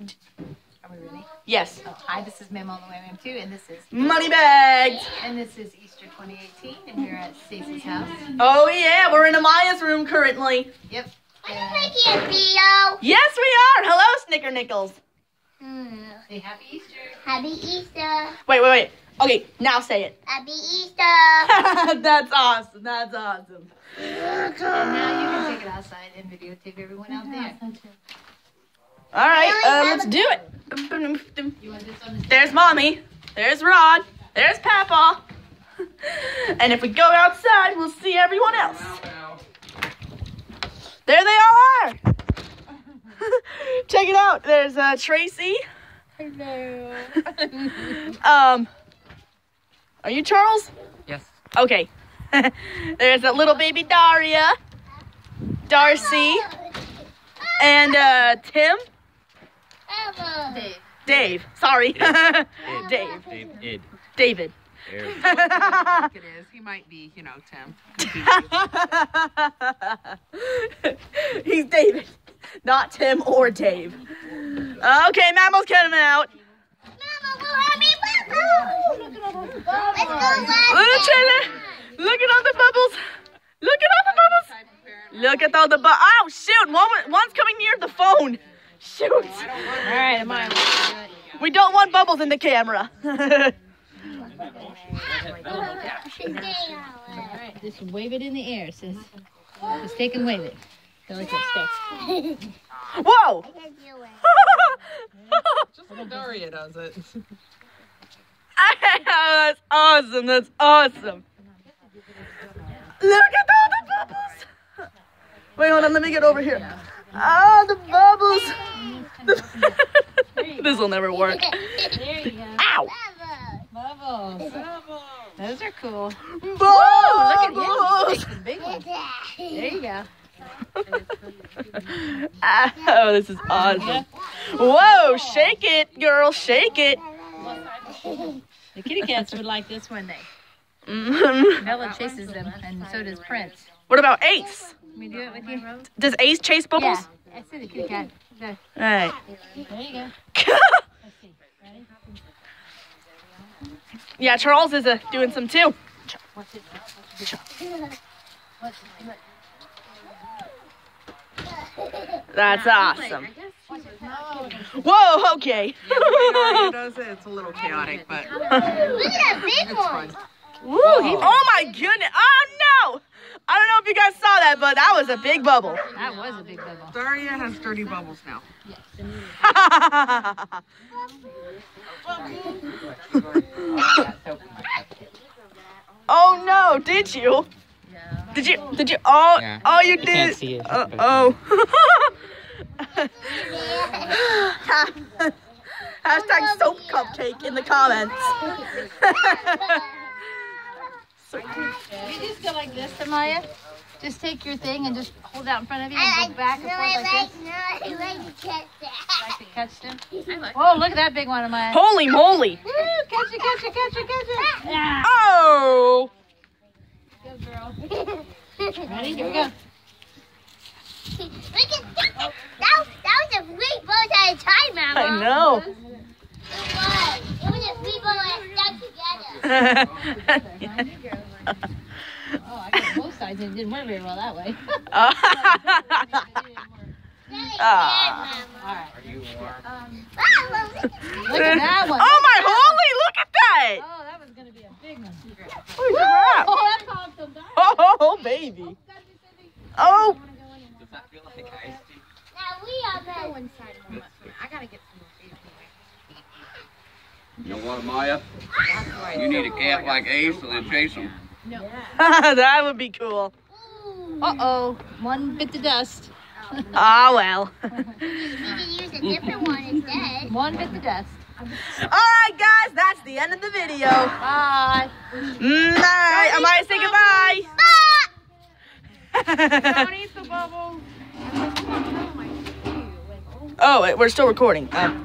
Are we ready? Yes. Oh, hi, this is Mem all the way Mem 2, and this is Money bags. and this is Easter 2018, and we're at Stacy's house. Oh yeah, we're in Amiah's room currently. Yep. Are you And making a video? Yes, we are. Hello, Snicker Nickels. Hmm. say Happy Easter. Happy Easter. Wait, wait, wait. Okay, now say it. Happy Easter. That's awesome. That's awesome. And now you can take it outside and videotape everyone out there. All right, uh, let's do it. You want this on the There's mommy. There's Rod. There's Papa. And if we go outside, we'll see everyone else. There they all are. Check it out. There's uh, Tracy. Hello. Um, are you Charles? Yes. Okay. There's a little baby Daria, Darcy, and uh, Tim, Ever. Dave. Dave. Sorry, Dave, Dave, Id. David. There. think it is. He might be, you know, Tim. He's David, not Tim or Dave. Okay, Mammals coming out. Mama, we'll have bubbles. Let's go last. Look at. Look at all the bubbles. Look at all the bubbles. Look at all the bubbles. Oh shoot! One, one's coming near the phone. Shoot! All right, am I? We don't want bubbles in the camera. Stay All out. right, just wave it in the air, sis. Just take and wave it. Go like this. Stay. Whoa! Just like Daria does it. Oh, that's awesome. That's awesome. Look at all the bubbles. Wait, hold on. Let me get over here. Oh, the bubbles. this will never work. There you go. Ow! Bubbles. Bubbles. Those are cool. Bubbles! Look at you. Big one. There you go. Oh, this is awesome. Whoa, shake it, girl, shake it. The kitty cats would like this one, they. Bella chases them, and so does Prince. What about Ace? Can we do it with you? Does Ace chase bubbles? Yeah. I see the kitty cat. There Right. there you go. Let's see. Ready? yeah, Charles is uh, doing some too. What's it? What's it? That's awesome. Whoa, okay. Daria. It's a little chaotic, but Look at that big one. Woo, oh my goodness. Oh no! I don't know if you guys saw that, but that was a big bubble. That was a big bubble. Daria has dirty bubbles now. Yes. oh no, did you? Did you? Did you? Oh, Yeah. oh, you You did. see it, Uh, oh. Hashtag soap cupcake in the comments. You just go like this, Amiah. Just take your thing and just hold it out in front of you I and like, back and no, forth I like like, this. no, I like to catch that. Like to catch them. Whoa, look at that big one, Amiah. Holy moly! Woo, catch it, catch it, catch it, catch it. Yeah. Oh! Good girl. Ready? Here we go. Look at that. That, that was a free boat at a time, Mama. I know. It was. It was a free boat that stuck together. Oh, I got both sides and it didn't work very well that way. That is Ah. bad, All right. Mama. Ah, look at that one. oh my holy! Look at that! Oh, that was gonna be a big one. Holy crap! Oh, that popped them down. Oh, baby! Oh! Does that feel like ice tea? Now we are bad. I gotta get some. You know what, Maya? You need a cat like Ace so they chase him. that would be cool. Uh oh, one bit the dust. Ah, well. We could use a different one instead. One bit the dust. Alright, guys, that's the end of the video. Bye. Bye. I might say goodbye. Don't eat the bubbles. oh, wait, we're still recording. Um,